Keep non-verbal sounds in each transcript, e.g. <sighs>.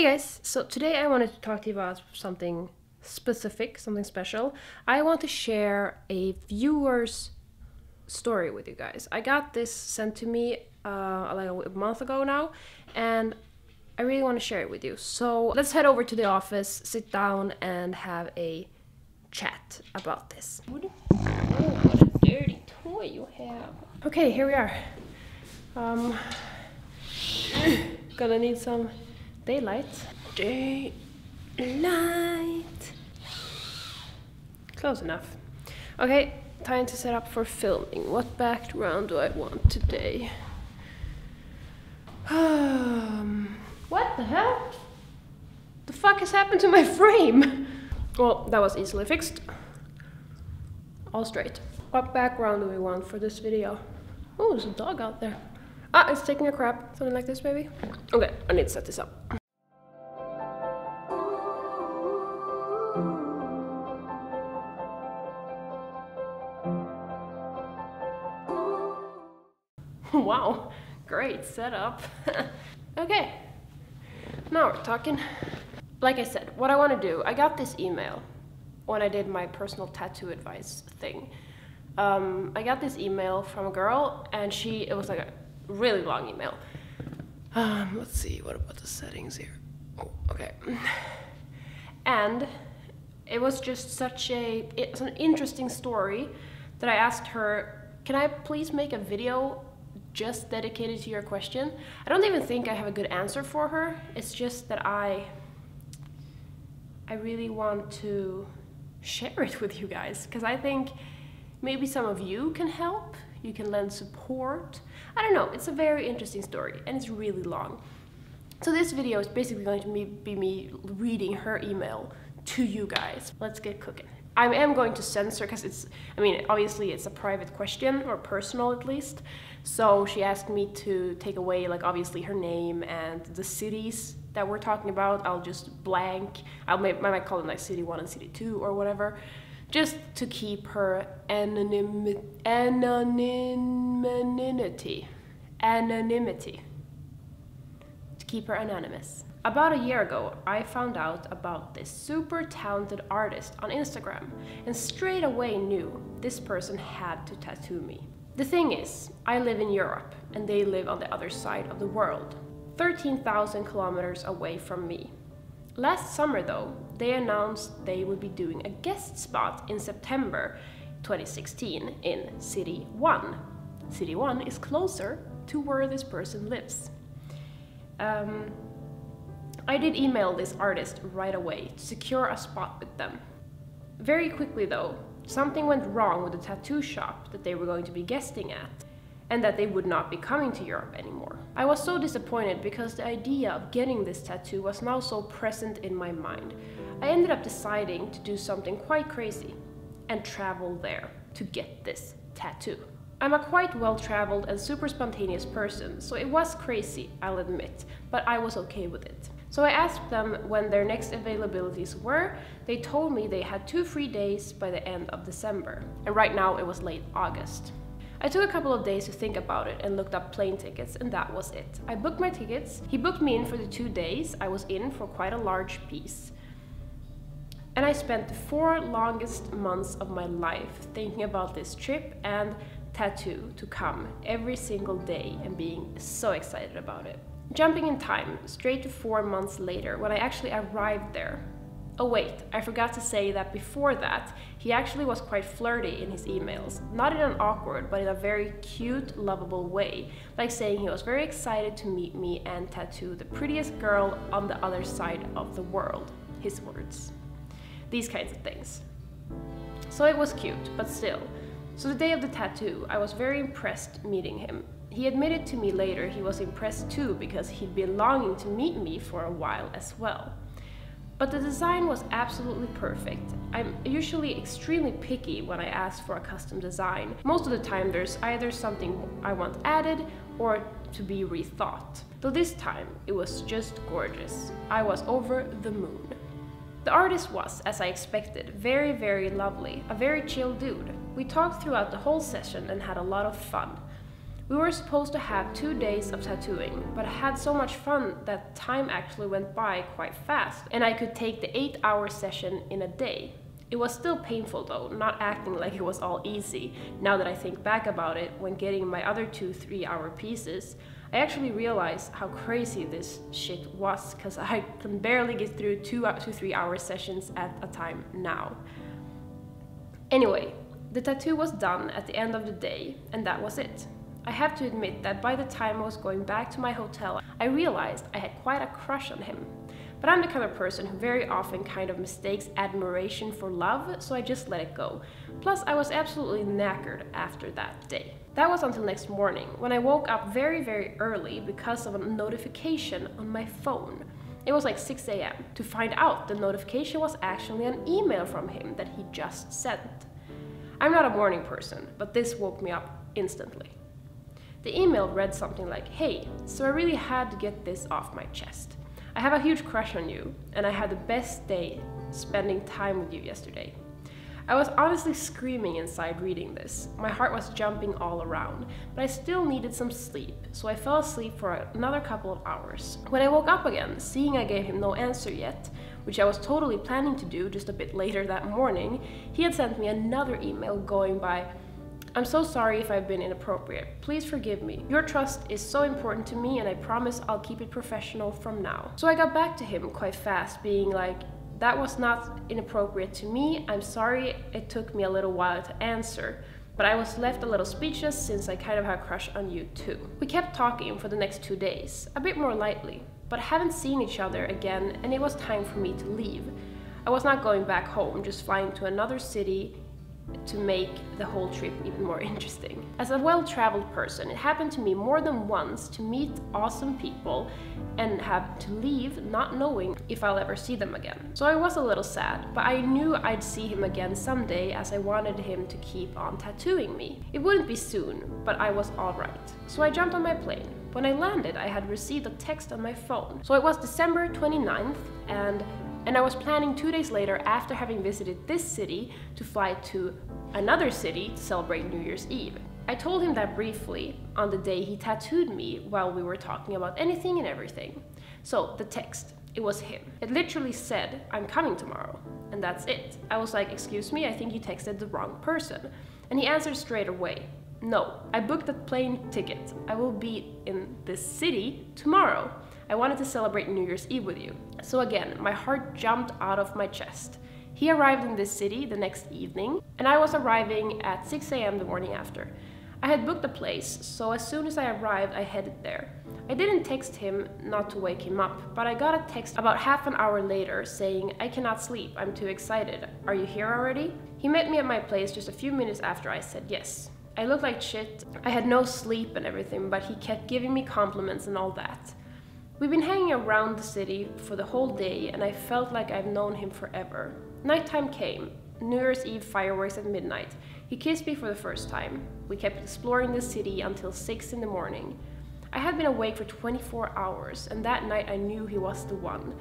Hey guys, so today I wanted to talk to you about something specific, something special. I want to share a viewer's story with you guys. I got this sent to me uh, like a month ago now, and I really want to share it with you. So let's head over to the office, sit down, and have a chat about this. What a, oh, what a dirty toy you have. Okay, here we are. Um, <coughs> gonna need some daylight. Daylight. Close enough. Okay, time to set up for filming. What background do I want today? <sighs> Um, what the hell? The fuck has happened to my frame? Well, that was easily fixed. All straight. What background do we want for this video? Oh, there's a dog out there. Ah, it's taking a crap. Something like this, maybe? Okay, I need to set this up. <laughs> wow, great setup. <laughs> okay, now we're talking. Like I said, what I want to do, I got this email when I did my personal tattoo advice thing. Um, I got this email from a girl, and she, it was like a really long email. Um, let's see, what about the settings here? Oh, okay. And it was just such a, it's an interesting story that I asked her, can I please make a video just dedicated to your question? I don't even think I have a good answer for her. It's just that I, I really want to share it with you guys because I think maybe some of you can help you can lend support. I don't know, it's a very interesting story and it's really long. So this video is basically going to be me reading her email to you guys. Let's get cooking. I am going to censor because it's, I mean, obviously it's a private question or personal at least. So she asked me to take away like obviously her name and the cities that we're talking about. I'll just blank. I'll I might call them like city one and city two or whatever just to keep her anonym, anonymity. Anonymity. To keep her anonymous. About a year ago, I found out about this super talented artist on Instagram and straight away knew this person had to tattoo me. The thing is, I live in Europe and they live on the other side of the world, 13,000 kilometers away from me. Last summer though, they announced they would be doing a guest spot in September 2016 in City 1. City 1 is closer to where this person lives. Um, I did email this artist right away to secure a spot with them. Very quickly though, something went wrong with the tattoo shop that they were going to be guesting at and that they would not be coming to Europe anymore. I was so disappointed because the idea of getting this tattoo was now so present in my mind. I ended up deciding to do something quite crazy and travel there to get this tattoo. I'm a quite well-traveled and super spontaneous person, so it was crazy, I'll admit, but I was okay with it. So I asked them when their next availabilities were. They told me they had two free days by the end of December, and right now it was late August. I took a couple of days to think about it and looked up plane tickets, and that was it. I booked my tickets, he booked me in for the two days, I was in for quite a large piece. And I spent the four longest months of my life thinking about this trip and tattoo to come every single day and being so excited about it. Jumping in time, straight to four months later, when I actually arrived there, Oh wait, I forgot to say that before that, he actually was quite flirty in his emails. Not in an awkward, but in a very cute, lovable way. Like saying he was very excited to meet me and tattoo the prettiest girl on the other side of the world. His words. These kinds of things. So it was cute, but still. So the day of the tattoo, I was very impressed meeting him. He admitted to me later he was impressed too because he'd been longing to meet me for a while as well. But the design was absolutely perfect. I'm usually extremely picky when I ask for a custom design. Most of the time there's either something I want added or to be rethought. Though this time it was just gorgeous. I was over the moon. The artist was, as I expected, very very lovely, a very chill dude. We talked throughout the whole session and had a lot of fun. We were supposed to have two days of tattooing, but I had so much fun that time actually went by quite fast, and I could take the 8 hour session in a day. It was still painful though, not acting like it was all easy. Now that I think back about it, when getting my other two 3 hour pieces, I actually realized how crazy this shit was, because I can barely get through 2 to 3 hour sessions at a time now. Anyway, the tattoo was done at the end of the day, and that was it. I have to admit that by the time I was going back to my hotel, I realized I had quite a crush on him. But I'm the kind of person who very often kind of mistakes admiration for love, so I just let it go. Plus, I was absolutely knackered after that day. That was until next morning, when I woke up very, very early because of a notification on my phone. It was like 6 am, to find out the notification was actually an email from him that he just sent. I'm not a morning person, but this woke me up instantly. The email read something like, Hey, so I really had to get this off my chest. I have a huge crush on you, and I had the best day spending time with you yesterday. I was honestly screaming inside reading this. My heart was jumping all around, but I still needed some sleep, so I fell asleep for another couple of hours. When I woke up again, seeing I gave him no answer yet, which I was totally planning to do just a bit later that morning, he had sent me another email going by, I'm so sorry if I've been inappropriate. Please forgive me. Your trust is so important to me and I promise I'll keep it professional from now. So I got back to him quite fast, being like, that was not inappropriate to me. I'm sorry it took me a little while to answer. But I was left a little speechless since I kind of had a crush on you too. We kept talking for the next two days, a bit more lightly, but haven't seen each other again and it was time for me to leave. I was not going back home, just flying to another city to make the whole trip even more <laughs> interesting. As a well-traveled person, it happened to me more than once to meet awesome people and have to leave not knowing if I'll ever see them again. So I was a little sad, but I knew I'd see him again someday as I wanted him to keep on tattooing me. It wouldn't be soon, but I was alright. So I jumped on my plane. When I landed, I had received a text on my phone. So it was December 29th and and I was planning two days later, after having visited this city, to fly to another city to celebrate New Year's Eve. I told him that briefly on the day he tattooed me while we were talking about anything and everything. So, the text, it was him. It literally said, I'm coming tomorrow. And that's it. I was like, excuse me, I think you texted the wrong person. And he answered straight away, no, I booked a plane ticket. I will be in this city tomorrow. I wanted to celebrate New Year's Eve with you. So again, my heart jumped out of my chest. He arrived in this city the next evening, and I was arriving at 6 am the morning after. I had booked a place, so as soon as I arrived, I headed there. I didn't text him not to wake him up, but I got a text about half an hour later saying, I cannot sleep, I'm too excited. Are you here already? He met me at my place just a few minutes after I said yes. I looked like shit, I had no sleep and everything, but he kept giving me compliments and all that. We've been hanging around the city for the whole day and I felt like I've known him forever. Nighttime came, New Year's Eve fireworks at midnight. He kissed me for the first time. We kept exploring the city until 6 in the morning. I had been awake for 24 hours and that night I knew he was the one.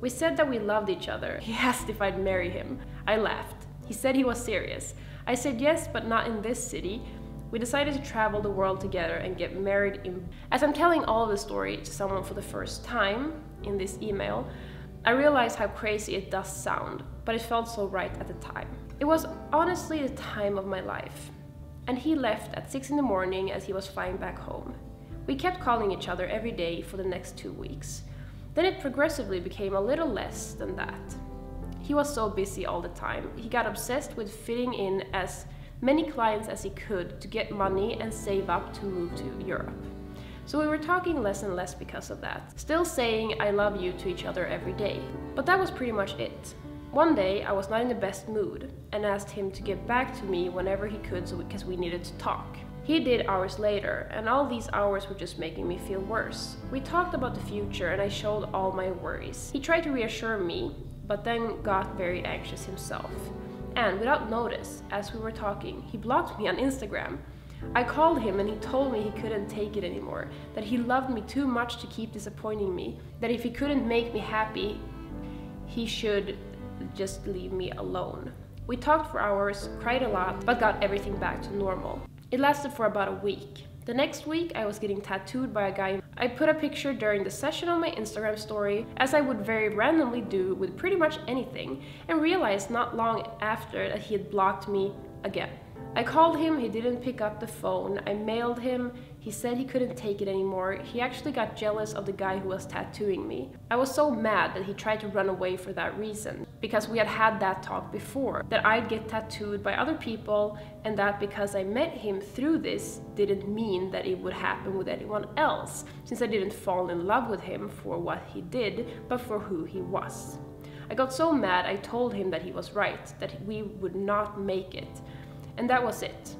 We said that we loved each other. He asked if I'd marry him. I laughed. He said he was serious. I said yes, but not in this city. We decided to travel the world together and get married in... As I'm telling all the story to someone for the first time in this email, I realize how crazy it does sound, but it felt so right at the time. It was honestly the time of my life. And he left at 6 in the morning as he was flying back home. We kept calling each other every day for the next two weeks. Then it progressively became a little less than that. He was so busy all the time. He got obsessed with fitting in as many clients as he could to get money and save up to move to Europe. So we were talking less and less because of that, still saying I love you to each other every day. But that was pretty much it. One day I was not in the best mood and asked him to get back to me whenever he could so because we needed to talk. He did hours later, and all these hours were just making me feel worse. We talked about the future and I showed all my worries. He tried to reassure me, but then got very anxious himself. And without notice, as we were talking, he blocked me on Instagram. I called him and he told me he couldn't take it anymore, that he loved me too much to keep disappointing me, that if he couldn't make me happy, he should just leave me alone. We talked for hours, cried a lot, but got everything back to normal. It lasted for about a week. The next week, I was getting tattooed by a guy. I put a picture during the session on my Instagram story, as I would very randomly do with pretty much anything, and realized not long after that he had blocked me again. I called him, he didn't pick up the phone. I mailed him, he said he couldn't take it anymore. He actually got jealous of the guy who was tattooing me. I was so mad that he tried to run away for that reason, because we had had that talk before, that I'd get tattooed by other people, and that because I met him through this didn't mean that it would happen with anyone else, since I didn't fall in love with him for what he did, but for who he was. I got so mad I told him that he was right, that we would not make it. And that was it.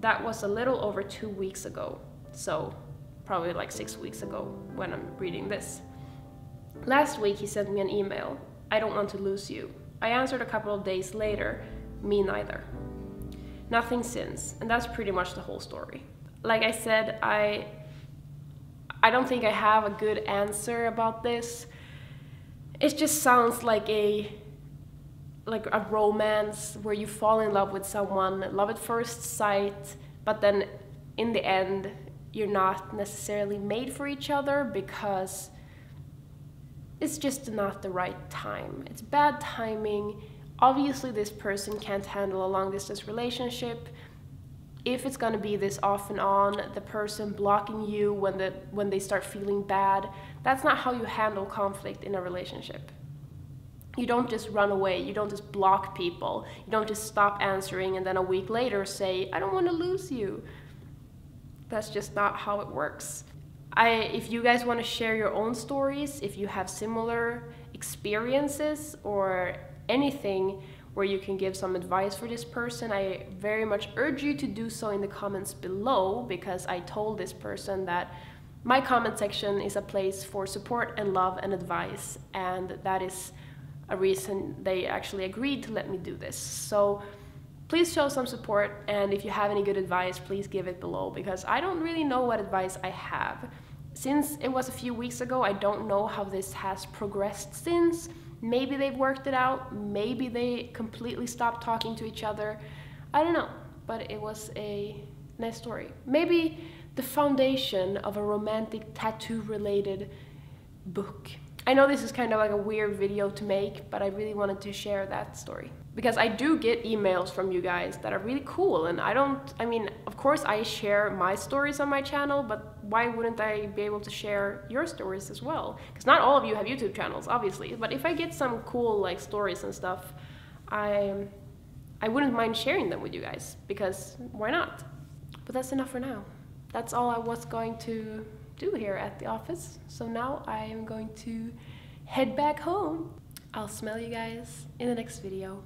That was a little over two weeks ago, so probably like six weeks ago when I'm reading this. Last week he sent me an email. I don't want to lose you. I answered a couple of days later, me neither. Nothing since, and that's pretty much the whole story. Like I said, I I don't think I have a good answer about this. It just sounds like a like a romance where you fall in love with someone, love at first sight, but then in the end you're not necessarily made for each other because it's just not the right time. It's bad timing. Obviously, this person can't handle a long distance relationship. If it's going to be this off and on, the person blocking you when the when they start feeling bad, that's not how you handle conflict in a relationship. You don't just run away, you don't just block people, you don't just stop answering and then a week later say, I don't want to lose you. That's just not how it works. I, if you guys want to share your own stories, if you have similar experiences or anything where you can give some advice for this person, I very much urge you to do so in the comments below because I told this person that my comment section is a place for support and love and advice, and that is a reason they actually agreed to let me do this. So please show some support and if you have any good advice, please give it below because I don't really know what advice I have. Since it was a few weeks ago, I don't know how this has progressed since. Maybe they've worked it out, maybe they completely stopped talking to each other. I don't know, but it was a nice story. Maybe the foundation of a romantic tattoo related book. I know this is kind of like a weird video to make, but I really wanted to share that story. Because I do get emails from you guys that are really cool, and I don't, I mean, of course I share my stories on my channel, but why wouldn't I be able to share your stories as well? Because not all of you have YouTube channels, obviously, but if I get some cool like stories and stuff, I, I wouldn't mind sharing them with you guys, because why not? But that's enough for now. That's all I was going to do here at the office. So now I am going to head back home. I'll smell you guys in the next video.